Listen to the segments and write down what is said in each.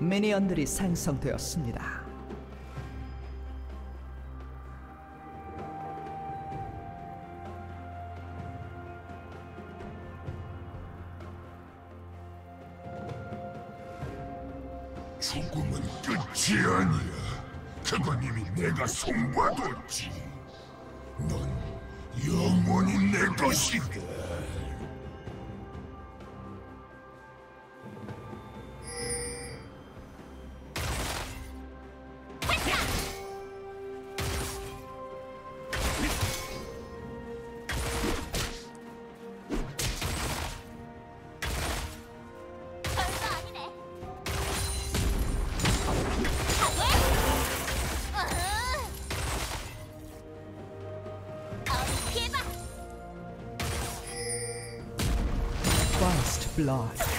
미니언들이 생성되었습니다. 죽음은 끝이 아니야. 그건 이미 내가 손봐뒀지. 넌 영원히 내 것이다. Blood.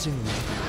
중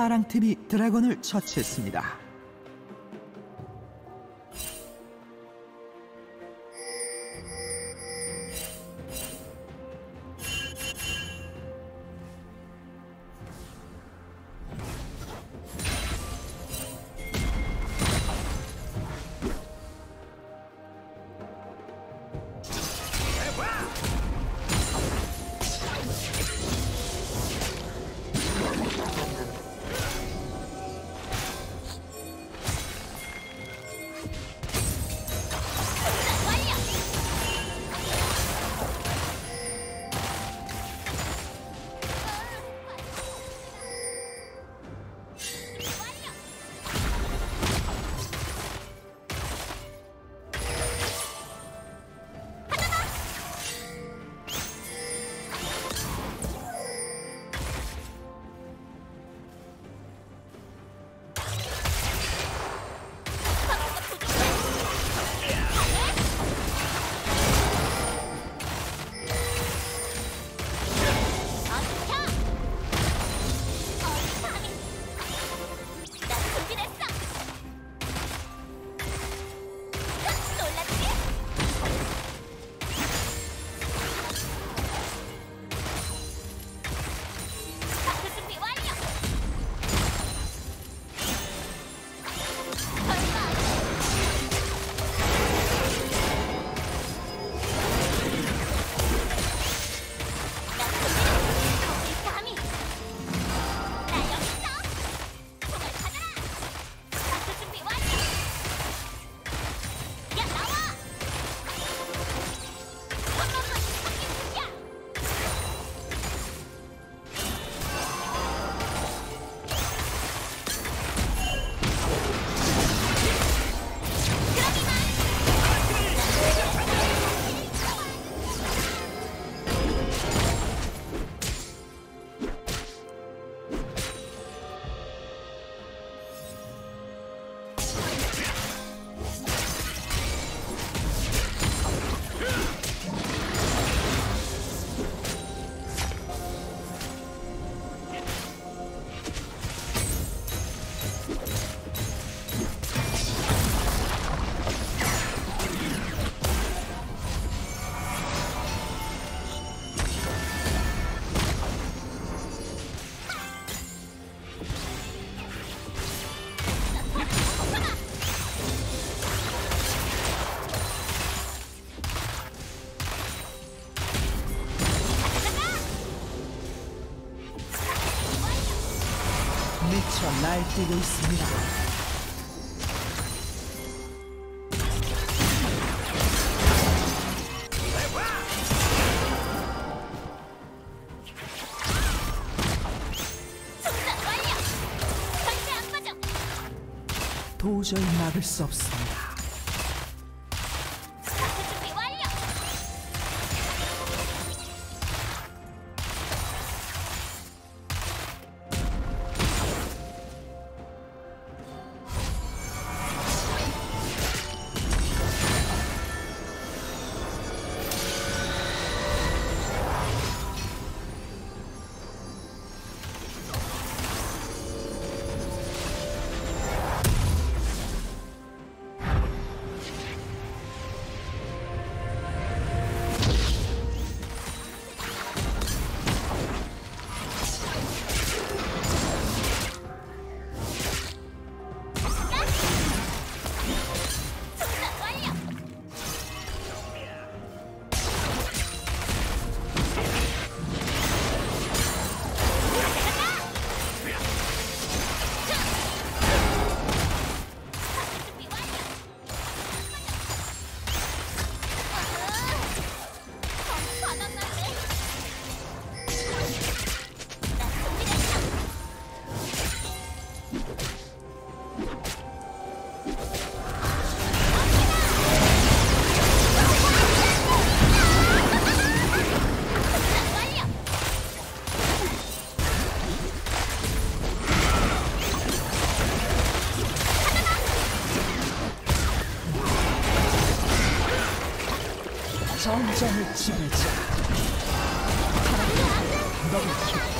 파랑TV 드래곤을 처치했습니다. 날뛰고 있습니다. 도저히 막을 수 없습니다. 지배자. 더블킬. 더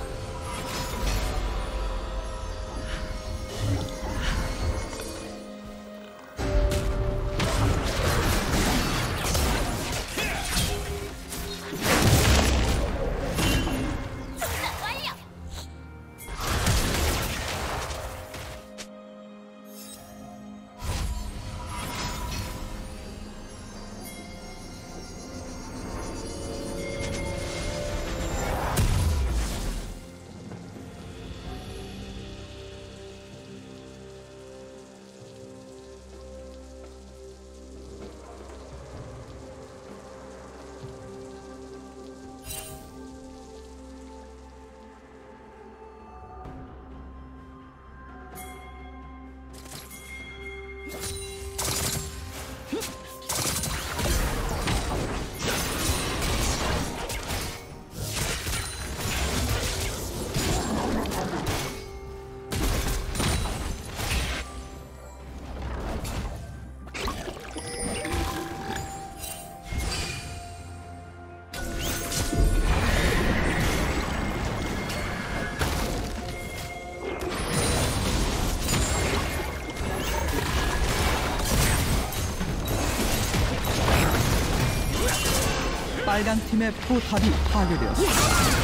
빨간 팀의 포탑이 파괴되었습니다.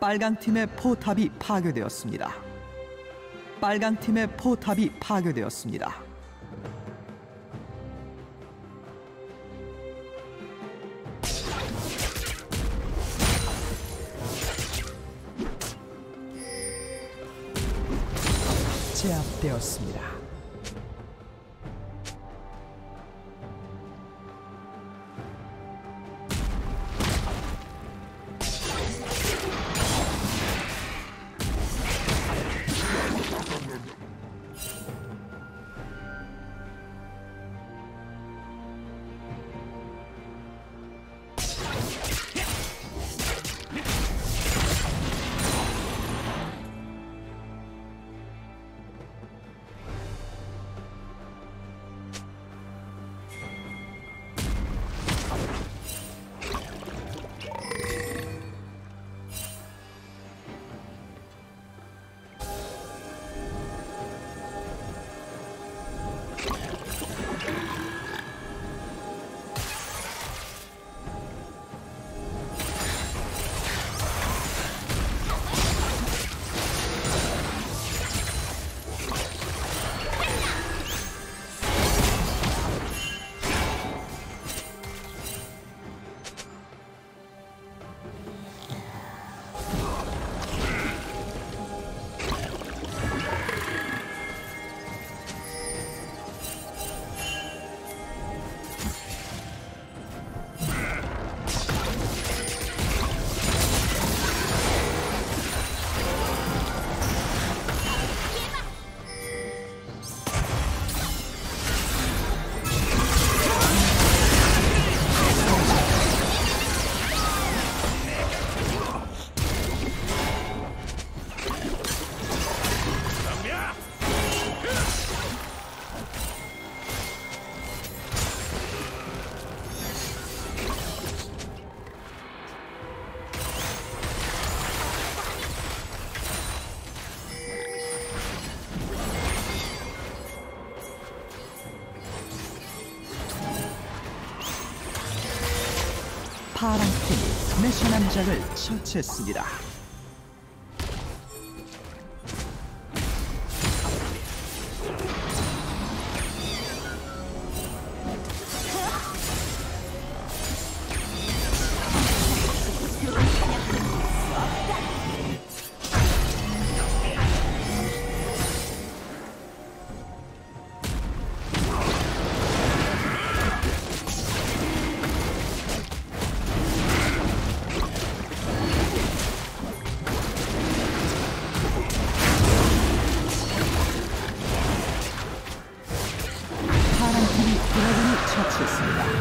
빨강 팀의 포탑이 파괴되었습니다. 빨강 팀의 포탑이 파괴되었습니다. 파랑 팀이 내셔 남작을 처치했습니다. 수 있습니다.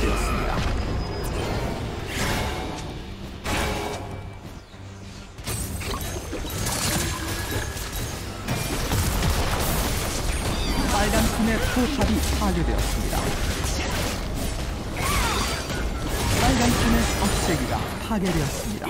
파괴되었습니다. 빨간 팀의 포탑이 파괴되었습니다. 빨간 팀의 억제기가 파괴되었습니다.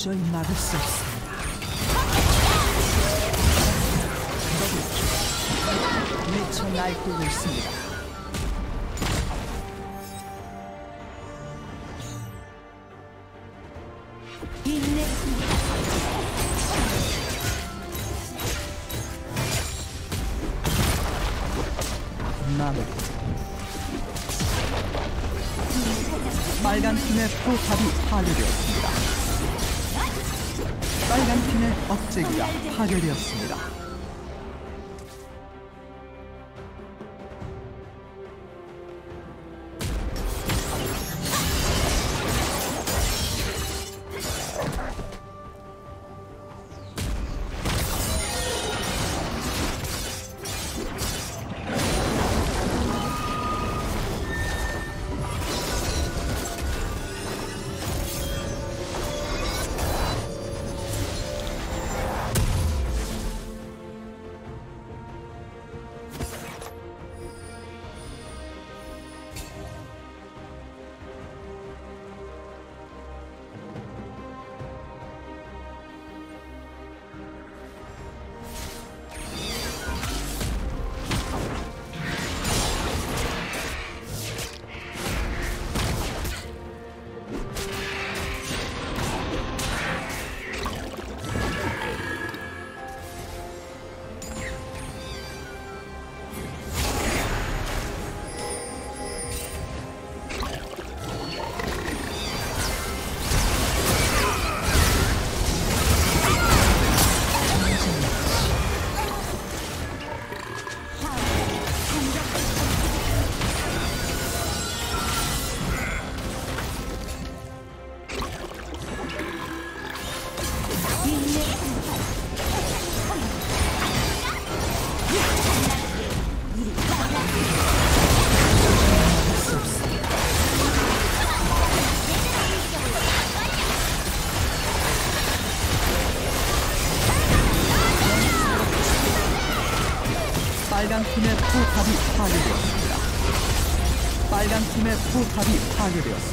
도저히 막을 수 없습니다. 미쳐 날뛰고 있습니다. 빨간 팀의 포탑이 파괴되었습니다. 빨간 팀의 억제기가 파괴되었습니다. 포탑이 파괴되었습니다.